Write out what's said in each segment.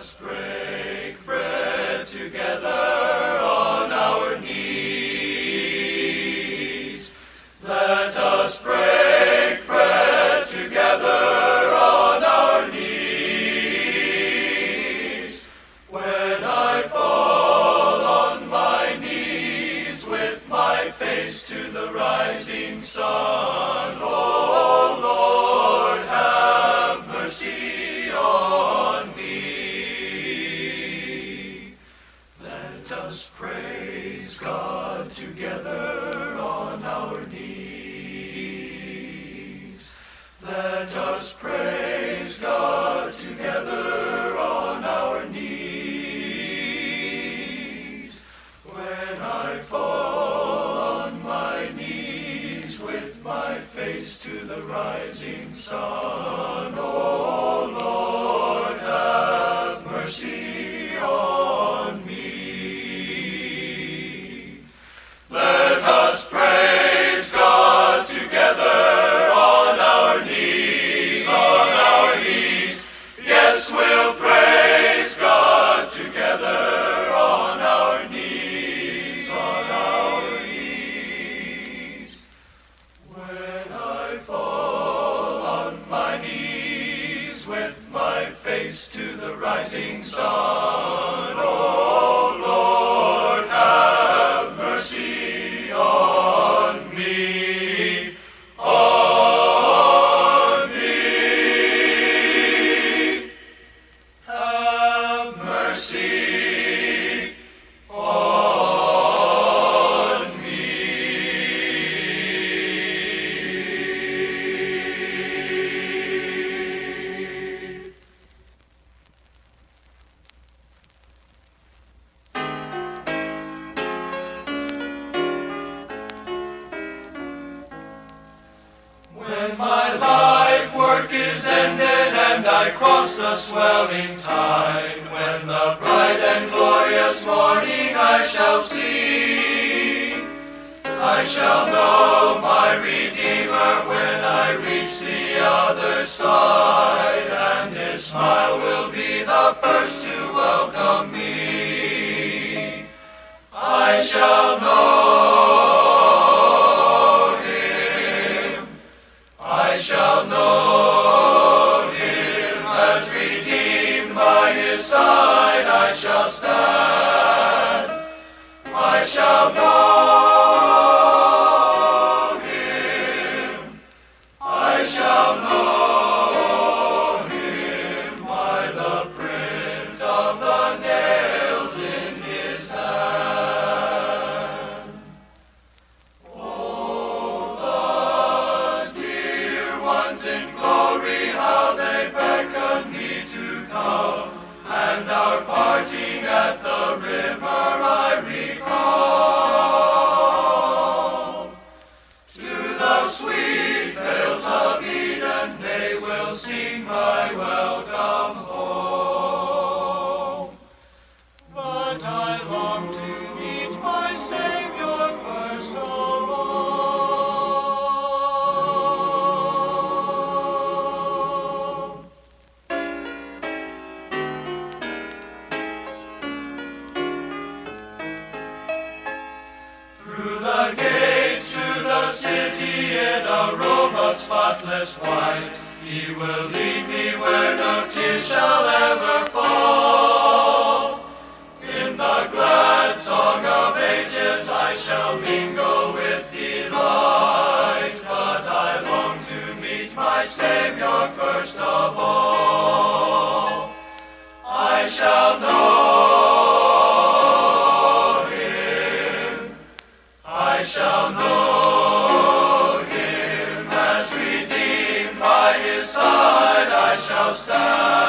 spread. to the rising sun. Oh. mercy. That I long to meet my Savior first of all. Through the gates to the city in a robe of spotless white, He will lead me where no tear shall ever fall. Mingle with delight, but I long to meet my Savior first of all. I shall know him. I shall know him as redeemed by his side. I shall stand.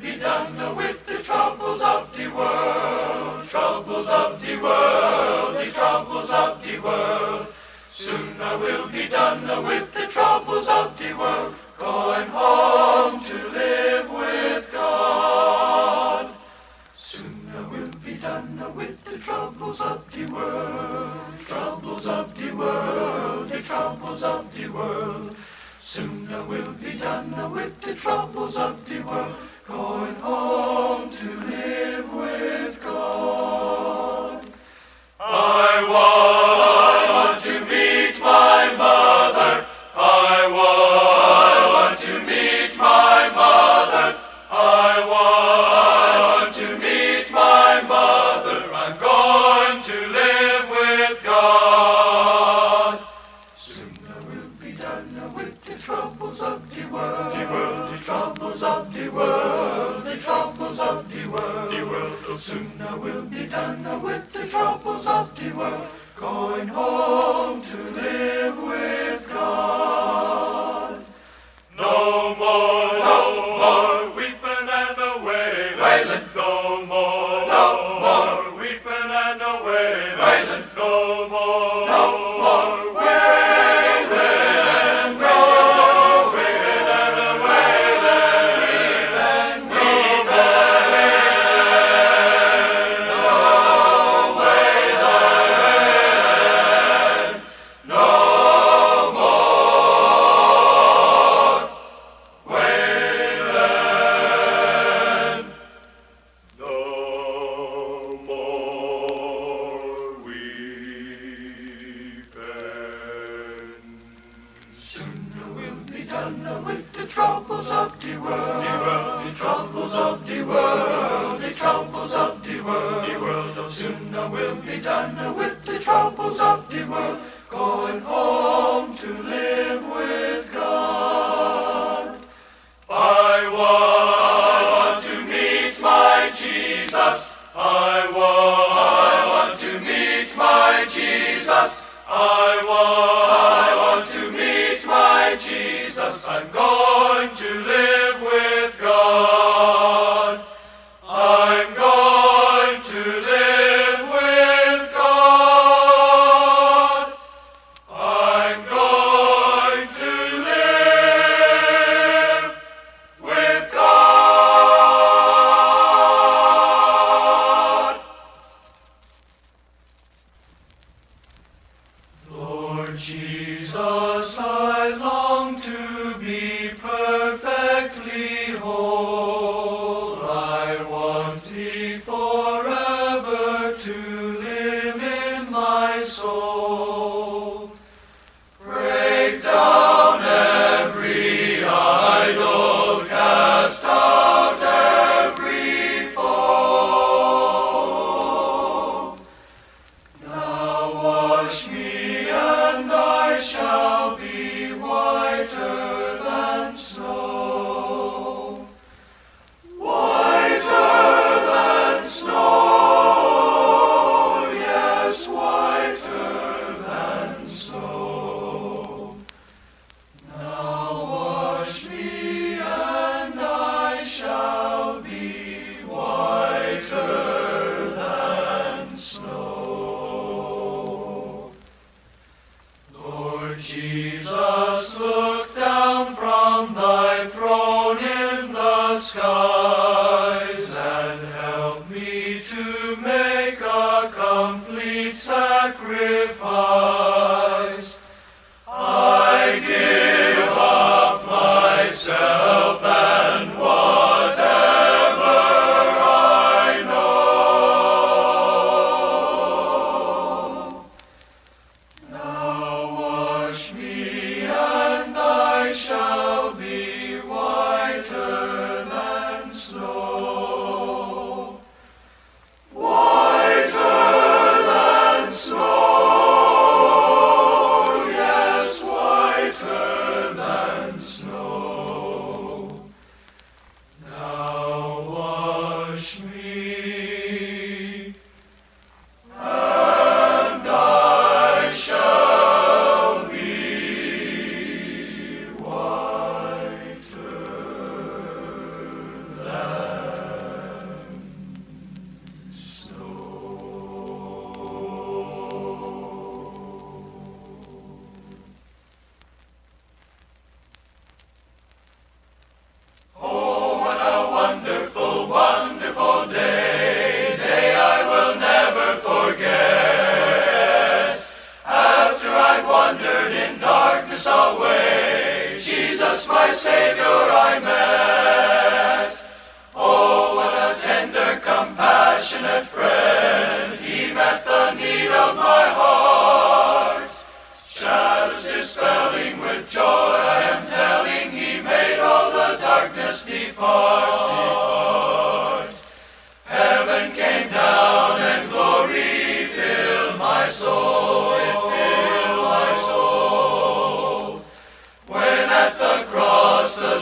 Be done with the troubles of the world, troubles of the world, the troubles of the world. Soon I will be done with the troubles of the world, going home to live with God. Soon I will be done with the troubles of the world, troubles of the world, the troubles of the world. Soon I will be done with the troubles of the world, going home to live with God. I want to meet my mother. I want to meet my mother. I want to meet my mother. I'm going to live with God. Soon I will be done with the troubles of world. Soon I will be done with the troubles of the world, going home to live with God. Troubles of the world, the world, the troubles of the world, the troubles of the world, the world. Oh, soon I will be done with the troubles of the world, going home to live.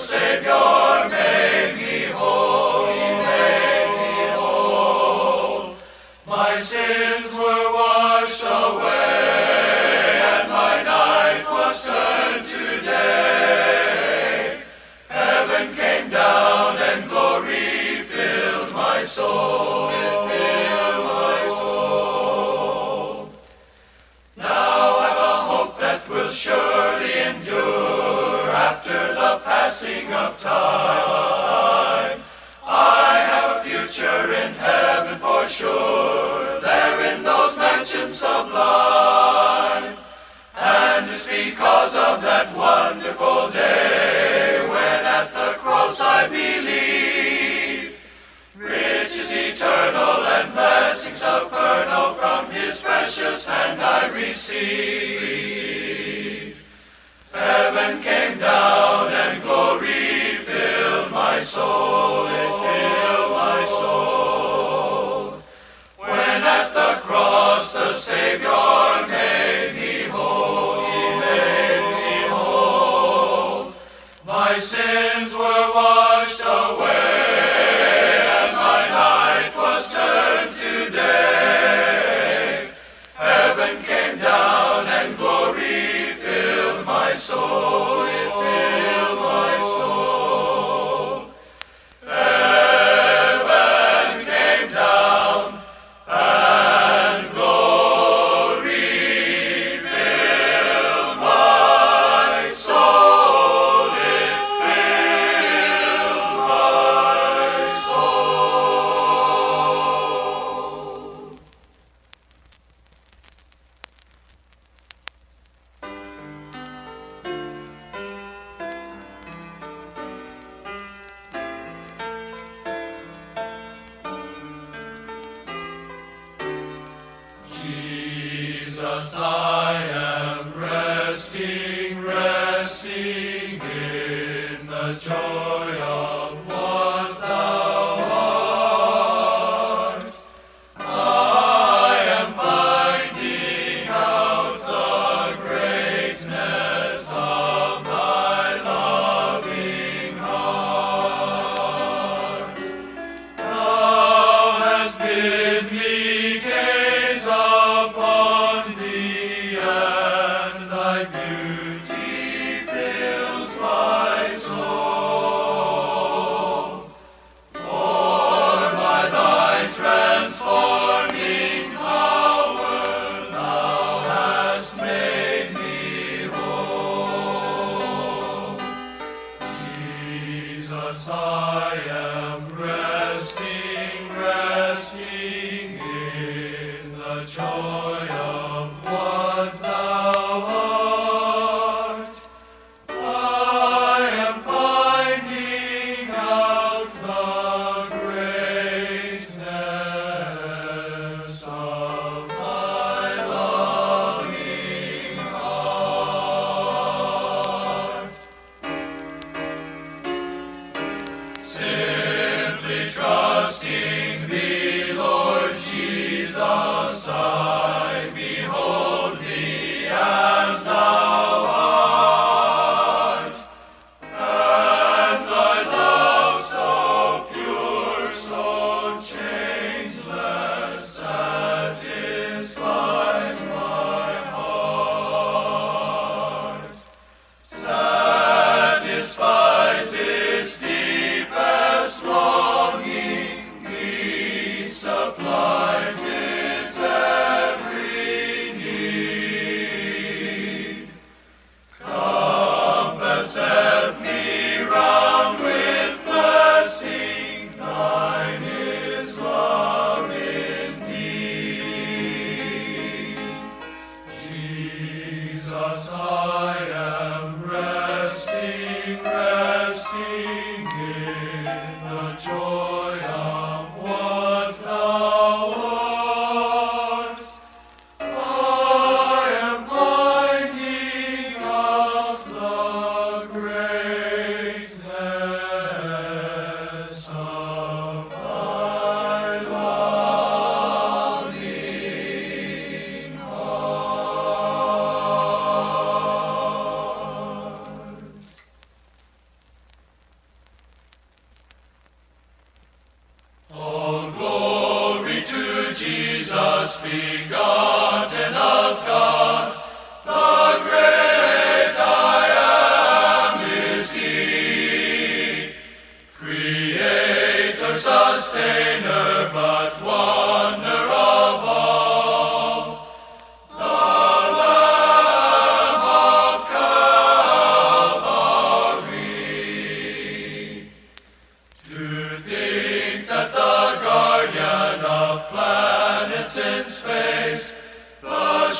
Savior. passing of time. I have a future in heaven for sure, there in those mansions sublime. And it's because of that wonderful day when at the cross I believe. Riches eternal and blessings supernal from his precious hand I receive heaven came down and glory filled my soul. It filled my soul. When at the cross the Savior made me whole, he made me whole. My sins were washed away. Jesus, I am resting, resting in the joy. Messiah.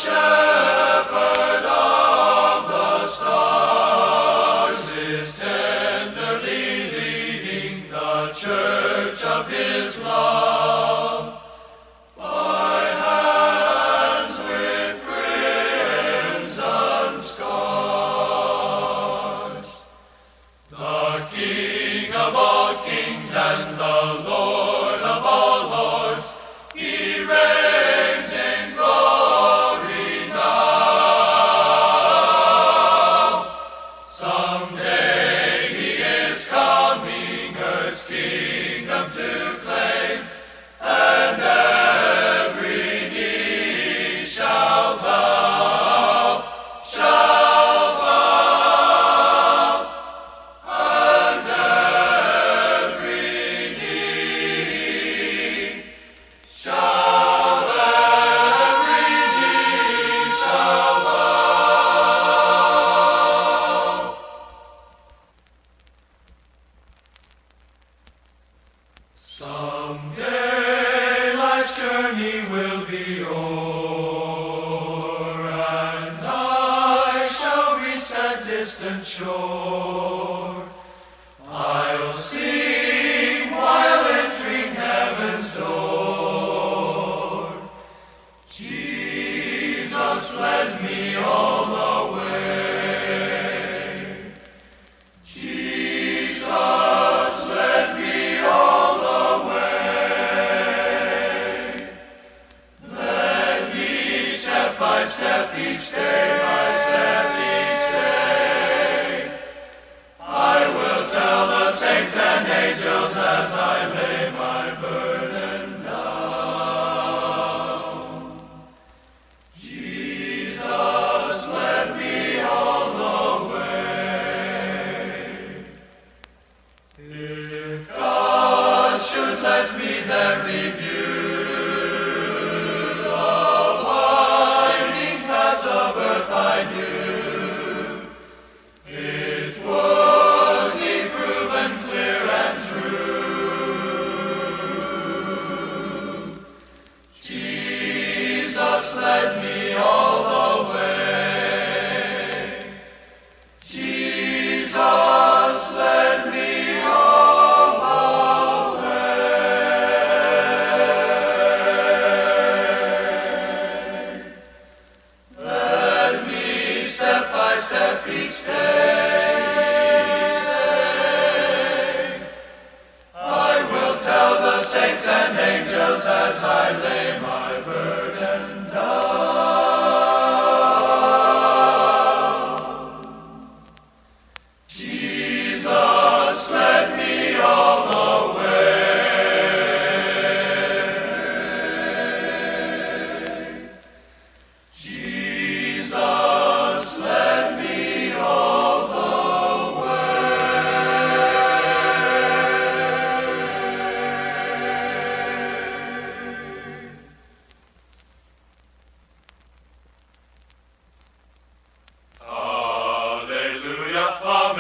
shine. stay.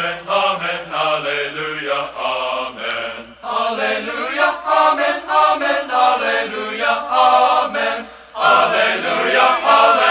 Amen, Amen, Alleluia, Amen. Alleluia, Amen, Amen, Alleluia, Amen. Alleluia, Amen.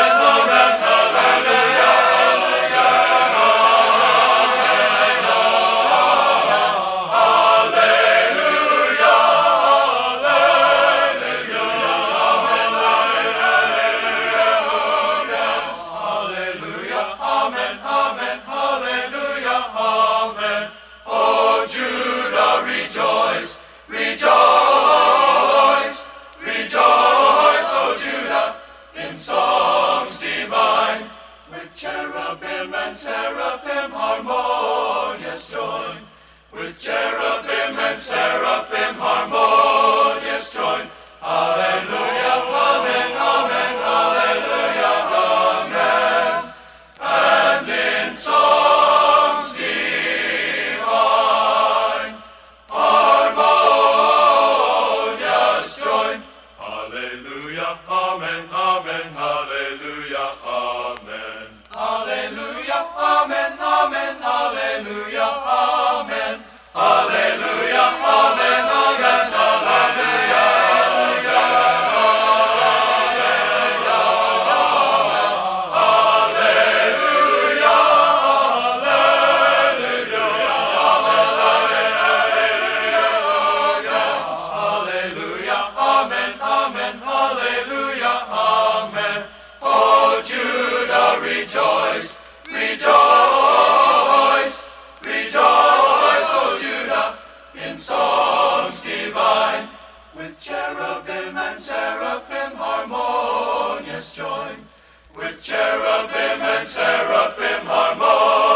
and seraphim harmonious.